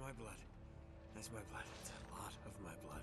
My blood. That's my blood. It's a lot of my blood.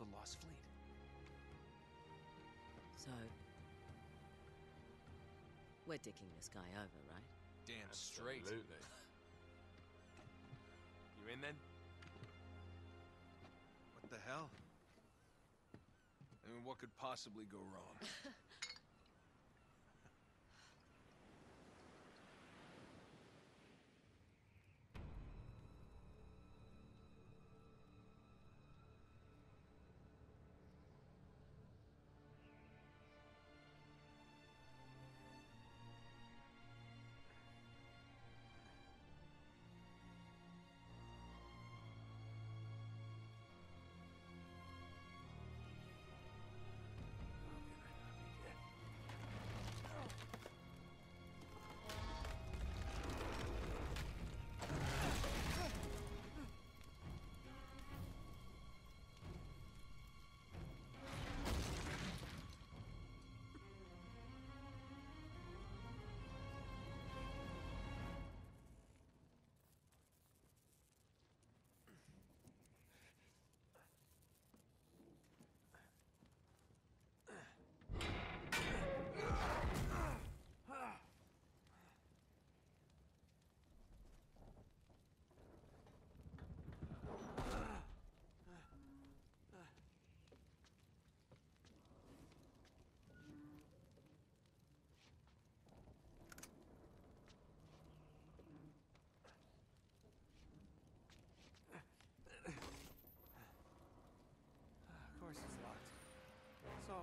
the lost fleet. So, we're digging this guy over, right? Damn straight. Absolutely. you in then? What the hell? I mean, what could possibly go wrong?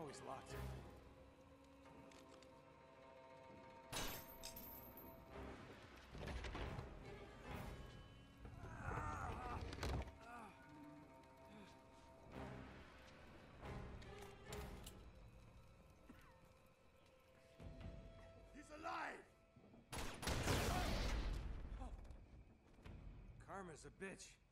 always locked. He's alive! Karma's a bitch.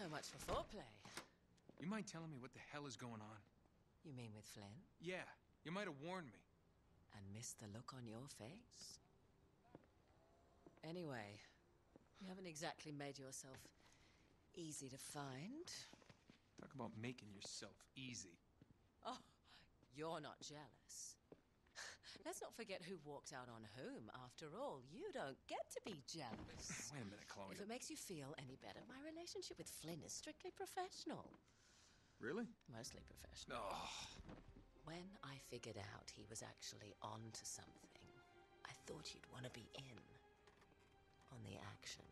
So much for foreplay. You mind telling me what the hell is going on? You mean with Flynn? Yeah, you might have warned me. And missed the look on your face? Anyway, you haven't exactly made yourself easy to find. Talk about making yourself easy. Oh, you're not jealous. Let's not forget who walked out on whom. After all, you don't get to be jealous. Wait a minute, Chloe. If it makes you feel any better, my relationship with Flynn is strictly professional. Really? Mostly professional. Oh, When I figured out he was actually on to something, I thought you'd want to be in on the action.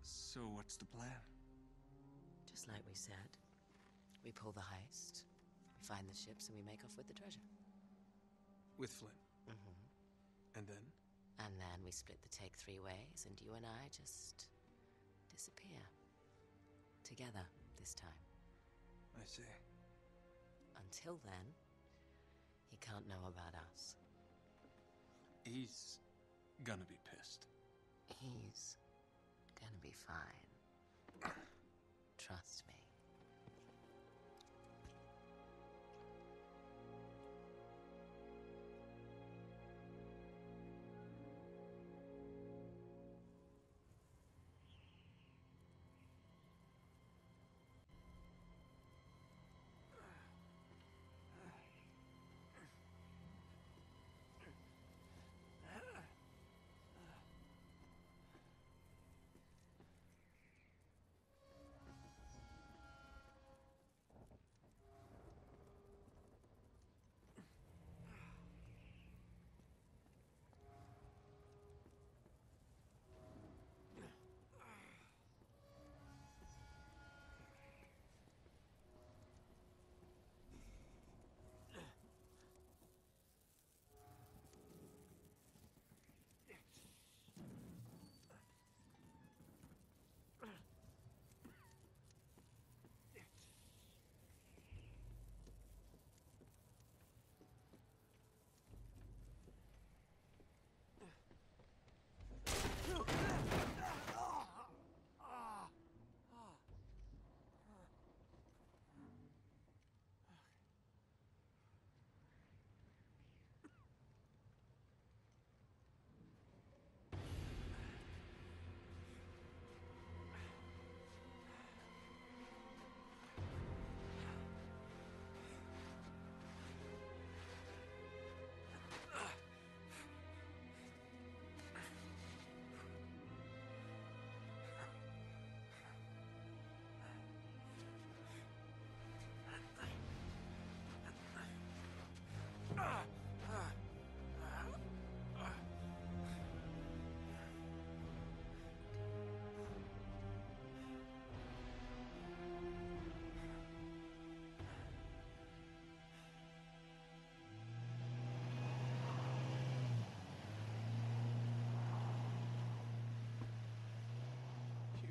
so what's the plan? Just like we said, we pull the heist, find the ships, and we make off with the treasure. With Flynn. Mm-hmm. And then? And then we split the take three ways, and you and I just disappear. Together this time. I see. Until then, he can't know about us. He's gonna be pissed. He's gonna be fine. Trust me.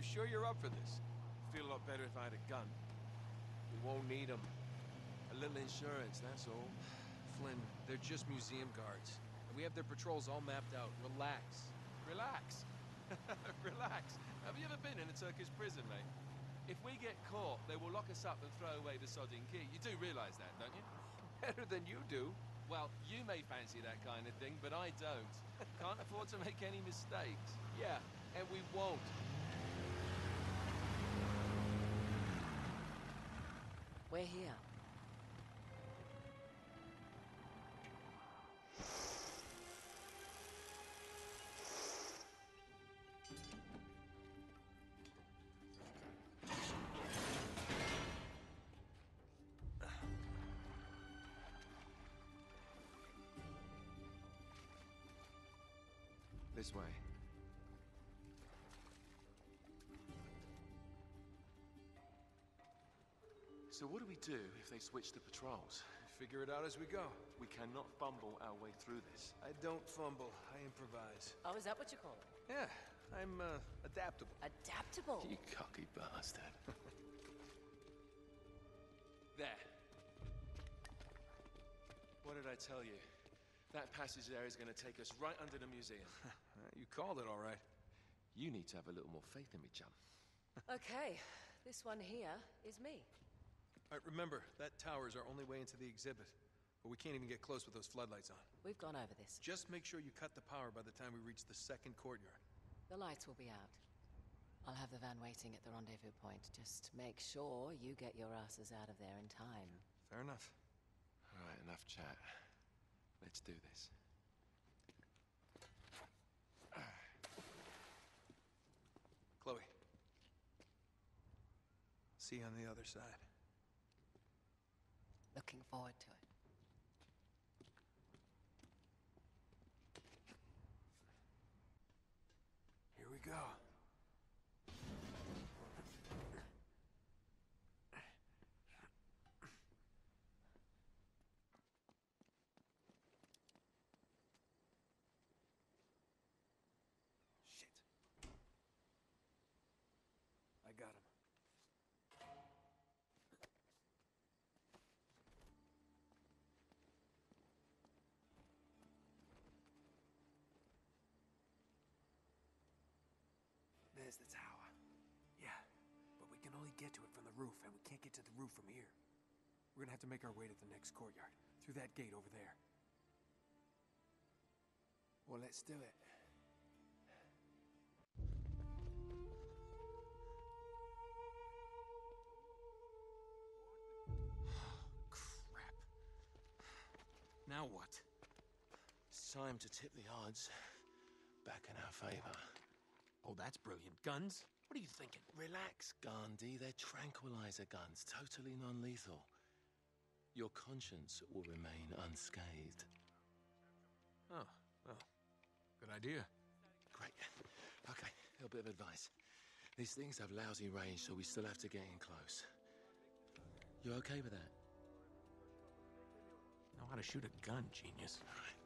You sure you're up for this? Feel a lot better if I had a gun. We won't need them. A little insurance, that's all. Flynn, they're just museum guards. And we have their patrols all mapped out. Relax. Relax. Relax. Have you ever been in a Turkish prison, mate? If we get caught, they will lock us up and throw away the sodding key. You do realize that, don't you? Better than you do. Well, you may fancy that kind of thing, but I don't. Can't afford to make any mistakes. Yeah, and we won't. We're here. This way. So what do we do if they switch the patrols? Figure it out as we go. We cannot fumble our way through this. I don't fumble. I improvise. Oh, is that what you call it? Yeah, I'm uh, adaptable. Adaptable. You cocky bastard. there. What did I tell you? That passage there is going to take us right under the museum. You called it all right. You need to have a little more faith in me, chum. Okay, this one here is me. All right, remember, that tower is our only way into the exhibit. But we can't even get close with those floodlights on. We've gone over this. Just make sure you cut the power by the time we reach the second courtyard. The lights will be out. I'll have the van waiting at the rendezvous point. Just make sure you get your asses out of there in time. Fair enough. All right, enough chat. Let's do this. Chloe. See you on the other side. Looking forward to it. Here we go. Shit. I got him. There's the tower. Yeah, but we can only get to it from the roof, and we can't get to the roof from here. We're gonna have to make our way to the next courtyard, through that gate over there. Well, let's do it. Crap. Now what? It's time to tip the odds back in our favor. Oh, that's brilliant. Guns? What are you thinking? Relax, Gandhi. They're tranquilizer guns, totally non lethal. Your conscience will remain unscathed. Oh, well, good idea. Great. Okay, a little bit of advice. These things have lousy range, so we still have to get in close. You okay with that? Know how to shoot a gun, genius. All right.